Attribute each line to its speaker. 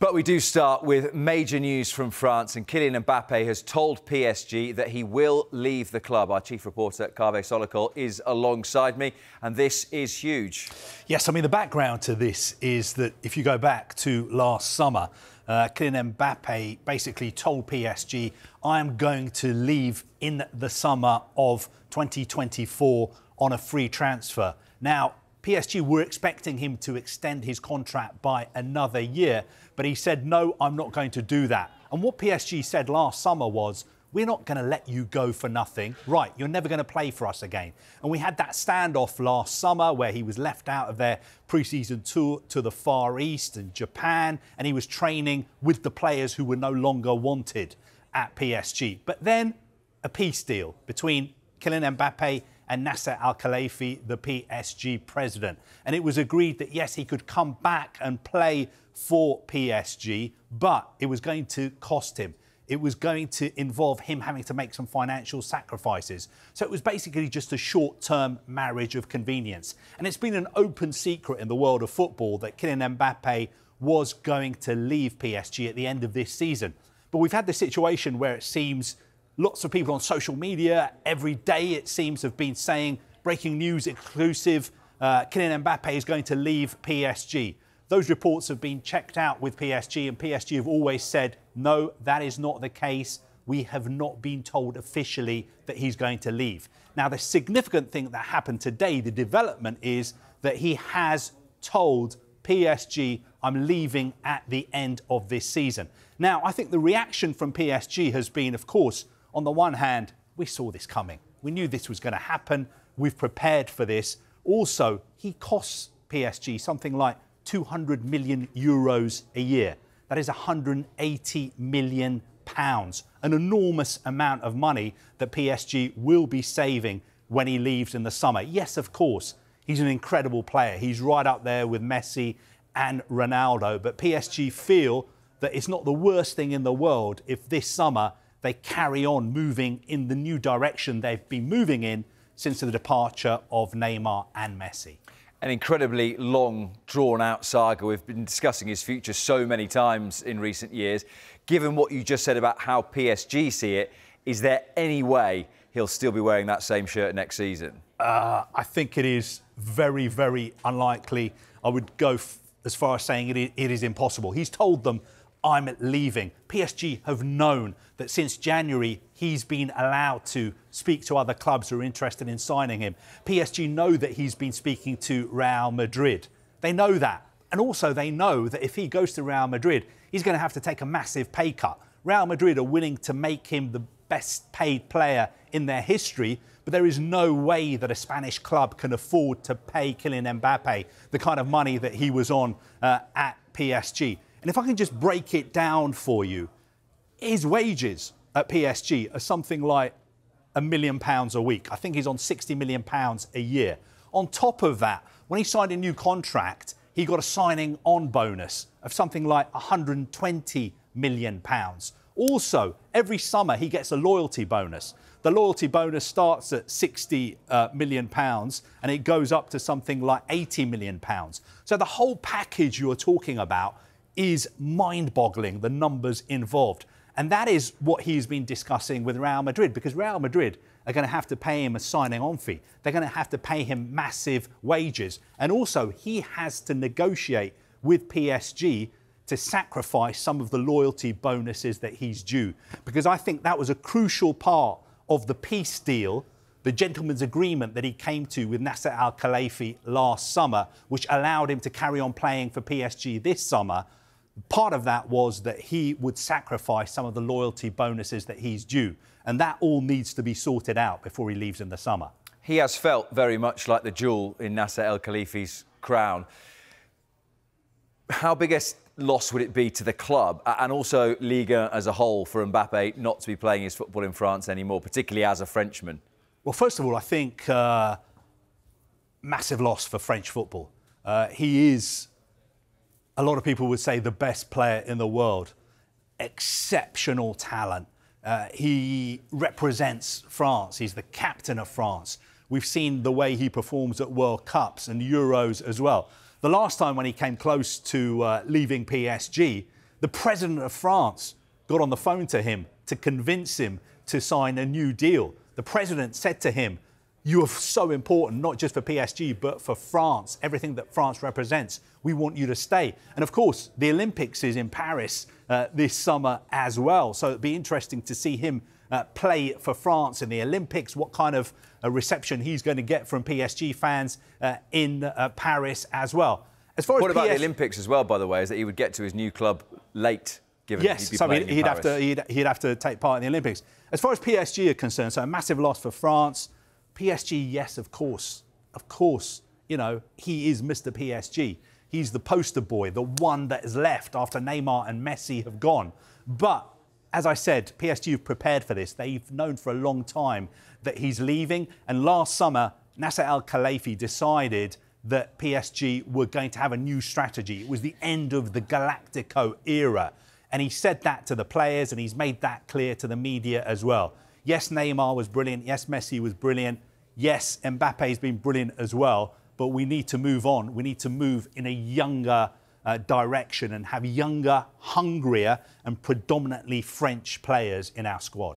Speaker 1: But we do start with major news from France, and Kylian Mbappe has told PSG that he will leave the club. Our chief reporter, Kaveh Solhekol, is alongside me, and this is huge.
Speaker 2: Yes, I mean, the background to this is that if you go back to last summer, uh, Kylian Mbappe basically told PSG, I am going to leave in the summer of 2024 on a free transfer. Now, PSG were expecting him to extend his contract by another year, but he said, No, I'm not going to do that. And what PSG said last summer was, we're not going to let you go for nothing. Right, you're never going to play for us again. And we had that standoff last summer where he was left out of their preseason tour to the Far East and Japan, and he was training with the players who were no longer wanted at PSG. But then a peace deal between Kylian Mbappe and Nasser Al Khelaifi, the PSG president. And it was agreed that yes, he could come back and play for PSG, but it was going to cost him. It was going to involve him having to make some financial sacrifices. So it was basically just a short term marriage of convenience. And it's been an open secret in the world of football that Kylian Mbappe was going to leave PSG at the end of this season. But we've had the situation where it seems Lots of people on social media every day, it seems, have been saying breaking news exclusive uh, Kylian Mbappe is going to leave PSG. Those reports have been checked out with PSG, and PSG have always said, no, that is not the case. We have not been told officially that he's going to leave. Now, the significant thing that happened today, the development is that he has told PSG, I'm leaving at the end of this season. Now, I think the reaction from PSG has been, of course, on the one hand, we saw this coming. We knew this was going to happen. We've prepared for this. Also, he costs PSG something like 200 million euros a year. That is 180 million pounds, an enormous amount of money that PSG will be saving when he leaves in the summer. Yes, of course, he's an incredible player. He's right up there with Messi and Ronaldo, but PSG feel that it's not the worst thing in the world if this summer they carry on moving in the new direction they've been moving in since the departure of Neymar and Messi.
Speaker 1: An incredibly long, drawn out saga. We've been discussing his future so many times in recent years. Given what you just said about how PSG see it, is there any way he'll still be wearing that same shirt next season?
Speaker 2: Uh, I think it is very, very unlikely. I would go as far as saying it is impossible. He's told them I'm leaving. PSG have known that since January he's been allowed to speak to other clubs who are interested in signing him. PSG know that he's been speaking to Real Madrid. They know that. And also, they know that if he goes to Real Madrid, he's going to have to take a massive pay cut. Real Madrid are willing to make him the best paid player in their history, but there is no way that a Spanish club can afford to pay Kylian Mbappe the kind of money that he was on uh, at PSG. And if I can just break it down for you, his wages at PSG are something like a million pounds a week. I think he's on 60 million pounds a year. On top of that, when he signed a new contract, he got a signing on bonus of something like 120 million pounds. Also, every summer he gets a loyalty bonus. The loyalty bonus starts at 60 uh, million pounds and it goes up to something like 80 million pounds. So the whole package you're talking about is mind boggling, the numbers involved. And that is what he's been discussing with Real Madrid because Real Madrid are going to have to pay him a signing on fee. They're going to have to pay him massive wages. And also, he has to negotiate with PSG to sacrifice some of the loyalty bonuses that he's due. Because I think that was a crucial part of the peace deal, the gentleman's agreement that he came to with Nasser Al Khelaifi last summer, which allowed him to carry on playing for PSG this summer part of that was that he would sacrifice some of the loyalty bonuses that he's due. And that all needs to be sorted out before he leaves in the summer.
Speaker 1: He has felt very much like the jewel in Nasser Al Khelaifi's crown. How big a loss would it be to the club and also Liga as a whole for Mbappe not to be playing his football in France anymore, particularly as a Frenchman?
Speaker 2: Well, first of all, I think uh, massive loss for French football. Uh, he is a lot of people would say the best player in the world. Exceptional talent. Uh, he represents France. He's the captain of France. We've seen the way he performs at World Cups and Euros as well. The last time when he came close to uh, leaving PSG, The president of France got on the phone to him to convince him to sign a new deal. The president said to him, You are so important, not just for PSG, but for France, everything that France represents. We want you to stay. And of course, the Olympics is in Paris uh, this summer as well. So it'd be interesting to see him uh, play for France in the Olympics, what kind of uh, reception he's going to get from PSG fans uh, in uh, Paris as well.
Speaker 1: As far what as about PS- the Olympics as well, by the way, is that he would get to his new club late
Speaker 2: given yes, so he'd, he'd have to he'd, he'd, have to take part in the Olympics. As far as PSG are concerned, so a massive loss for France. PSG, yes, of course, of course, you know he is Mr. PSG. He's the poster boy, the one that is left after Neymar and Messi have gone. But as I said, PSG have prepared for this. They've known for a long time that he's leaving. And last summer, Nasser Al Khelaifi decided that PSG were going to have a new strategy. It was the end of the Galactico era. And he said that to the players and he's made that clear to the media as well. Yes, Neymar was brilliant. Yes, Messi was brilliant. Yes, Mbappe's been brilliant as well. But we need to move on. We need to move in a younger uh, direction and have younger, hungrier, and predominantly French players in our squad.